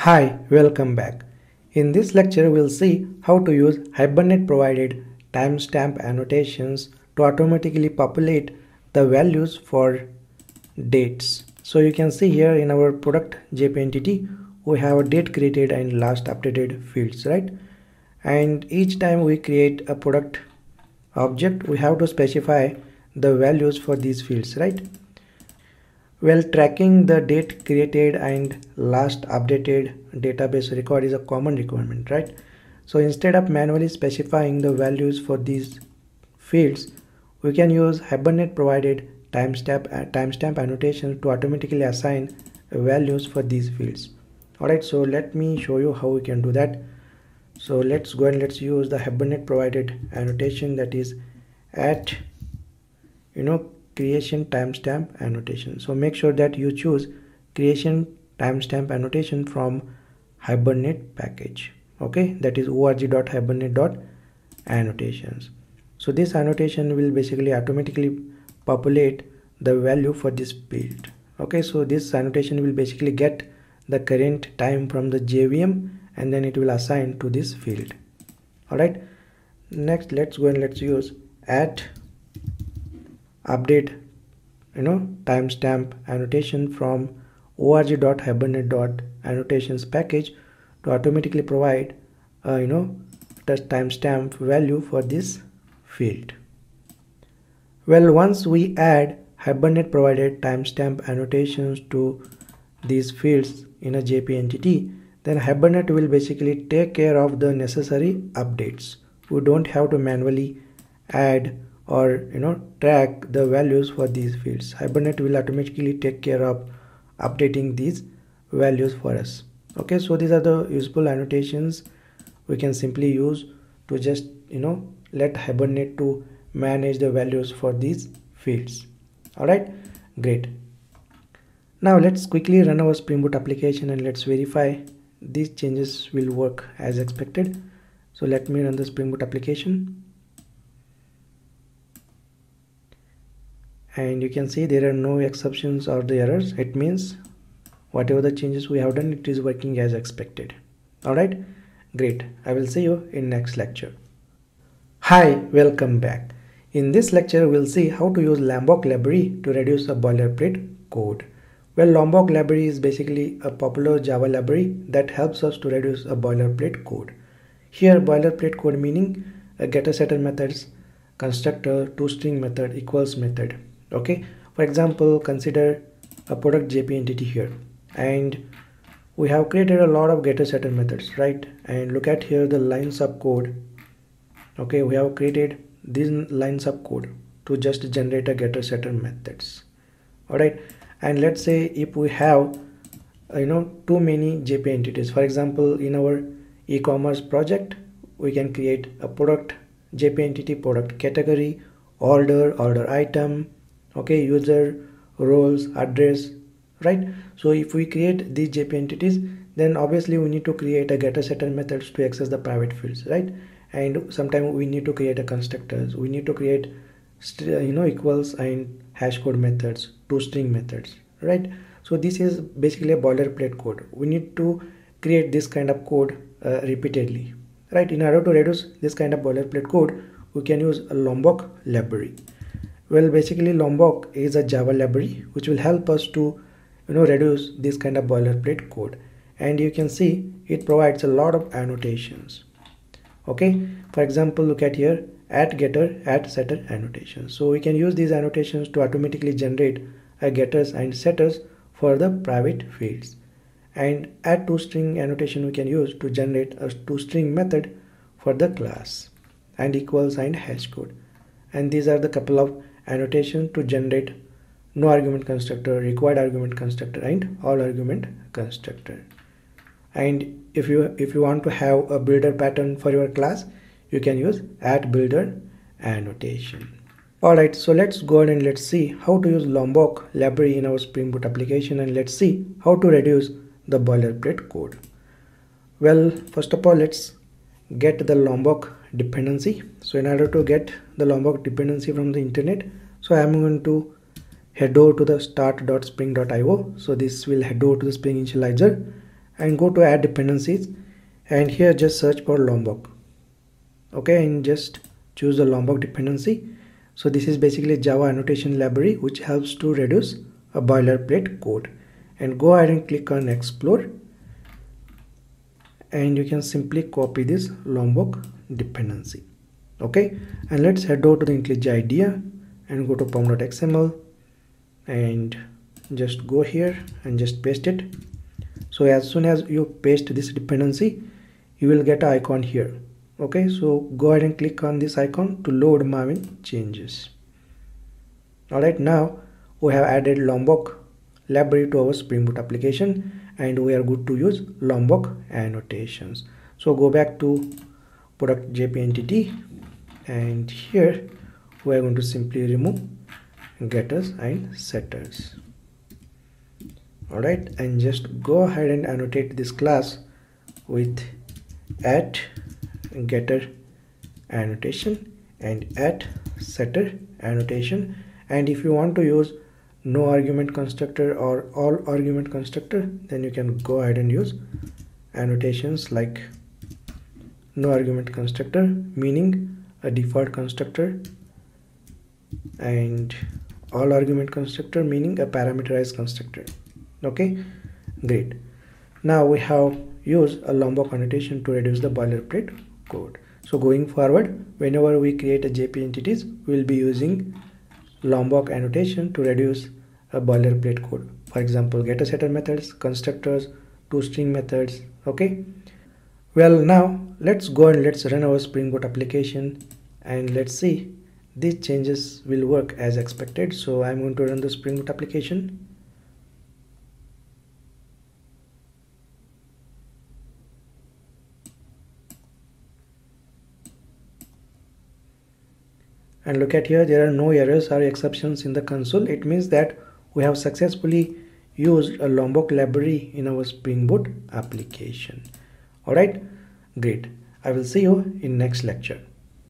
Hi, welcome back. In this lecture, we'll see how to use Hibernate provided timestamp annotations to automatically populate the values for dates. So you can see here in our product JPA entity, we have a date created and last updated fields, right? And each time we create a product object, we have to specify the values for these fields, right? Well, tracking the date created and last updated database record is a common requirement, right? So instead of manually specifying the values for these fields, we can use Hibernate provided timestamp uh, timestamp annotation to automatically assign values for these fields. Alright, so let me show you how we can do that. So let's go and let's use the Hibernate provided annotation that is at you know creation timestamp annotation. So make sure that you choose creation timestamp annotation from hibernate package. Okay? That is org.hibernate.annotations so this annotation will basically automatically populate the value for this field okay? So this annotation will basically get the current time from the JVM and then it will assign to this field. All right next let's go and let's use at update you know timestamp annotation from org.hibernate.annotations package to automatically provide you know the timestamp value for this field. Well once we add hibernate provided timestamp annotations to these fields in a jpa entity then hibernate will basically take care of the necessary updates. We don't have to manually add or you know track the values for these fields. Hibernate will automatically take care of updating these values for us. Okay so these are the useful annotations we can simply use to just you know let hibernate to manage the values for these fields. All right great. Now let's quickly run our spring boot application and let's verify these changes will work as expected. So let me run the spring boot application and you can see there are no exceptions or the errors. It means whatever the changes we have done it is working as expected. All right great. I will see you in next lecture. Hi. Welcome back. In this lecture we'll see how to use lombok library to reduce a boilerplate code. Well lombok library is basically a popular java library that helps us to reduce a boilerplate code. Here boilerplate code meaning a getter setter methods constructor toString method equals method okay? For example consider a product jpa entity here. And we have created a lot of getter setter methods right? And look at here the lines of code okay? We have created these lines of code to just generate a getter setter methods. All right and let's say if we have uh, you know too many jpa entities. For example in our e-commerce project we can create a product jpa entity product category order order item okay user roles address right? So if we create these jpa entities then obviously we need to create a getter setter methods to access the private fields right? And sometimes we need to create a constructors. We need to create you know equals and hash code methods toString methods right? So this is basically a boilerplate code. We need to create this kind of code uh, repeatedly right? In order to reduce this kind of boilerplate code we can use a lombok library well basically lombok is a java library which will help us to you know reduce this kind of boilerplate code. And you can see it provides a lot of annotations. Okay? For example look at here at getter at setter annotations. So we can use these annotations to automatically generate a getters and setters for the private fields. And add toString annotation we can use to generate a toString method for the class. And equals and hash code. And these are the couple of annotation to generate no argument constructor required argument constructor and all argument constructor. And if you if you want to have a builder pattern for your class you can use at builder annotation. Alright so let's go ahead and let's see how to use lombok library in our spring boot application and let's see how to reduce the boilerplate code. Well first of all let's get the lombok dependency. So in order to get the lombok dependency from the internet so i'm going to head over to the start.spring.io so this will head over to the spring Initializr and go to add dependencies. And here just search for lombok. Okay and just choose the lombok dependency. So this is basically java annotation library which helps to reduce a boilerplate code. And go ahead and click on explore and you can simply copy this lombok dependency. Okay? And let's head over to the IntelliJ IDEA and go to pom.xml and just go here and just paste it. So as soon as you paste this dependency you will get an icon here. Okay? So go ahead and click on this icon to load Maven changes. All right now we have added Lombok library to our Spring Boot application and we are good to use Lombok annotations. So go back to product JPA entity and here we are going to simply remove getters and setters. Alright and just go ahead and annotate this class with at getter annotation and at setter annotation. And if you want to use no argument constructor or all argument constructor then you can go ahead and use annotations like no argument constructor meaning a default constructor and all argument constructor meaning a parameterized constructor. Okay great. Now we have used a lombok annotation to reduce the boilerplate code. So going forward whenever we create a jpa entities we will be using lombok annotation to reduce a boilerplate code. For example getter setter methods constructors toString methods okay? Well now let's go and let's run our spring boot application and let's see. These changes will work as expected so i'm going to run the spring boot application. And look at here there are no errors or exceptions in the console. It means that we have successfully used a lombok library in our spring boot application. All right great. I will see you in next lecture